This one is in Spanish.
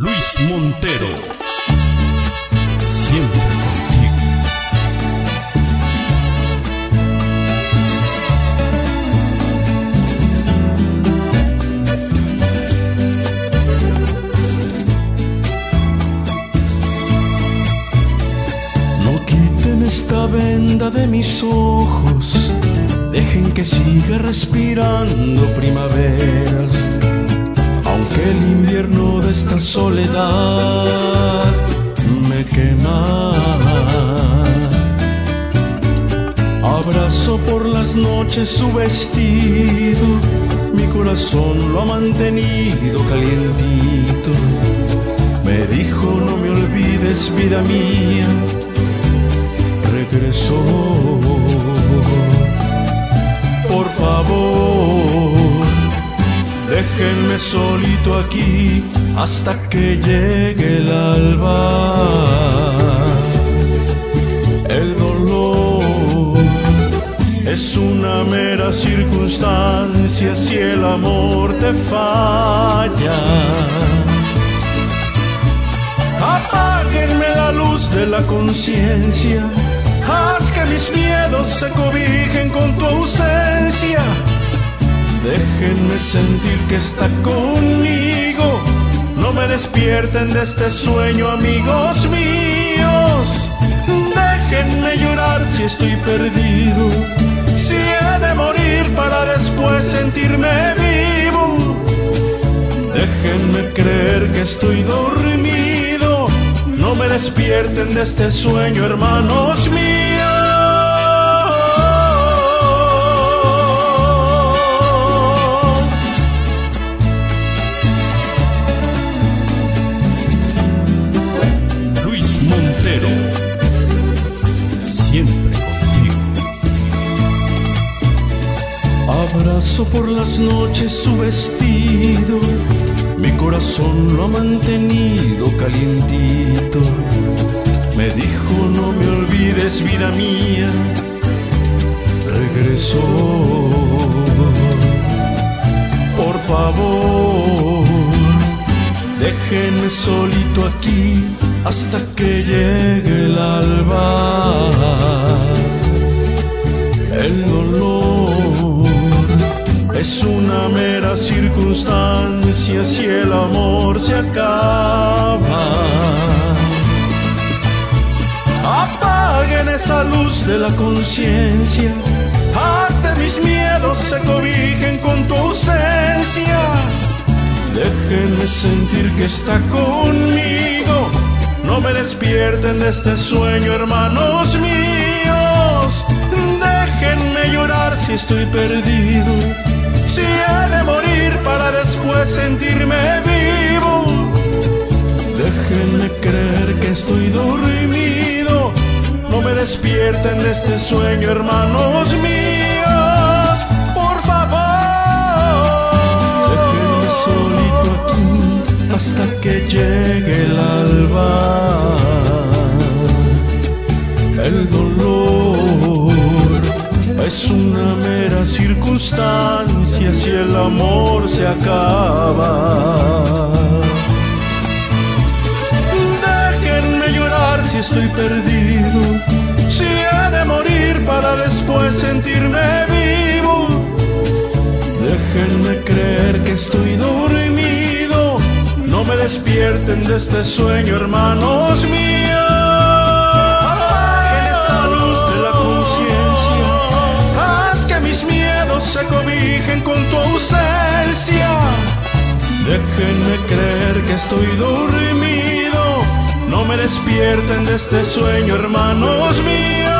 Luis Montero. Siempre. No quiten esta venda de mis ojos, dejen que siga respirando primaveras, aunque el invierno de esta soledad me quema. Abrazo por las noches su vestido, mi corazón lo ha mantenido calientito. Me dijo no me olvides vida mía, regresó. Solito aquí hasta que llegue el alba. El dolor es una mera circunstancia si el amor te falla. Apáguenme la luz de la conciencia. Haz que mis miedos se cobijen con tu ausencia. Déjenme sentir que está conmigo. No me despierten de este sueño, amigos míos. Déjenme llorar si estoy perdido. Si he de morir para después sentirme vivo. Déjenme creer que estoy dormido. No me despierten de este sueño, hermanos Abrazo por las noches su vestido, mi corazón lo ha mantenido calientito. Me dijo no me olvides vida mía, regresó. Por favor, déjenme solito aquí hasta que llegue el alba. Es una mera circunstancia si el amor se acaba. Apaguen esa luz de la conciencia, haz mis miedos se cobijen con tu ausencia. Déjenme sentir que está conmigo, no me despierten de este sueño, hermanos míos. Déjenme llorar si estoy perdido, si de morir para después sentirme vivo. Déjenme creer que estoy dormido, no me despierten de este sueño, hermanos míos. Si el amor se acaba. Déjenme llorar si estoy perdido, si he de morir para después sentirme vivo. Déjenme creer que estoy dormido, no me despierten de este sueño, hermanos míos. Déjenme creer que estoy dormido, no me despierten de este sueño, hermanos míos.